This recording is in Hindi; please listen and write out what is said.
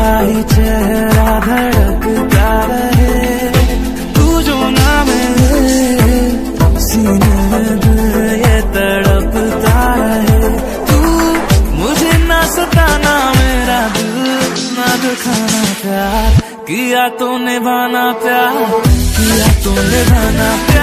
तेरा ही चेहरा धड़कता रहे तू जो ना मिले सीने में दिल ये तड़पता रहे तू मुझे ना सताना, मेरा दिल ना दुखाना प्यार। किया तो निभाना प्यार, किया तो निभाना प्यार।